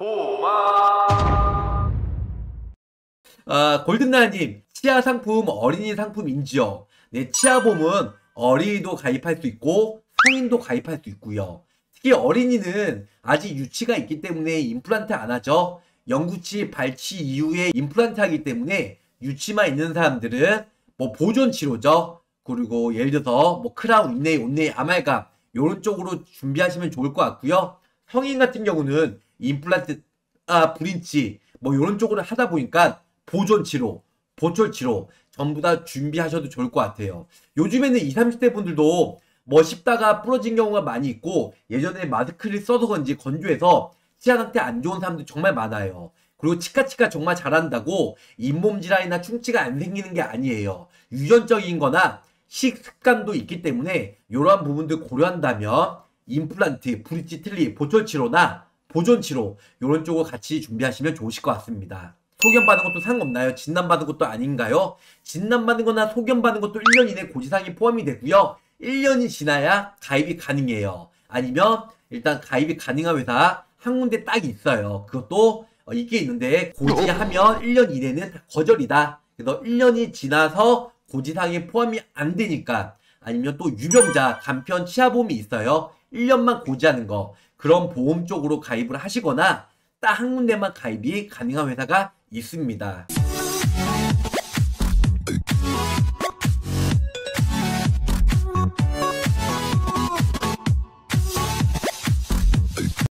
보마 아, 골든나님, 치아 상품 어린이 상품인지요? 네, 치아봄은 어린이도 가입할 수 있고 성인도 가입할 수 있고요. 특히 어린이는 아직 유치가 있기 때문에 임플란트 안 하죠. 영구치 발치 이후에 임플란트 하기 때문에 유치만 있는 사람들은 뭐 보존 치료죠. 그리고 예를 들어서 뭐 크라운, 인네이, 온네이, 아말감 요런 쪽으로 준비하시면 좋을 것 같고요. 성인 같은 경우는 임플란트, 아, 브린치 뭐 요런 쪽으로 하다 보니까 보존 치료, 보철 치료 전부 다 준비하셔도 좋을 것 같아요. 요즘에는 20, 30대 분들도 뭐 씹다가 부러진 경우가 많이 있고 예전에 마스크를 써서 그런지 건조해서 치아 상태 안 좋은 사람들 정말 많아요. 그리고 치카치카 정말 잘한다고 잇몸 질환이나 충치가 안 생기는 게 아니에요. 유전적인 거나 식습관도 있기 때문에 이러한 부분들 고려한다면 임플란트, 브릿지 틀리, 보철 치료나 보존 치료 이런 쪽을 같이 준비하시면 좋으실 것 같습니다. 소견 받은 것도 상관없나요? 진단 받은 것도 아닌가요? 진단 받은 거나 소견 받은 것도 1년 이내 고지사항이 포함이 되고요. 1년이 지나야 가입이 가능해요. 아니면 일단 가입이 가능한 회사 한 군데 딱 있어요. 그것도 어, 있게 있는데 고지하면 1년 이내는 다 거절이다. 그래서 1년이 지나서 고지사항에 포함이 안 되니까 아니면 또 유병자 간편 치아보험이 있어요. 1년만 고지하는 거 그런 보험 쪽으로 가입을 하시거나 딱 한 군데만 가입이 가능한 회사가 있습니다.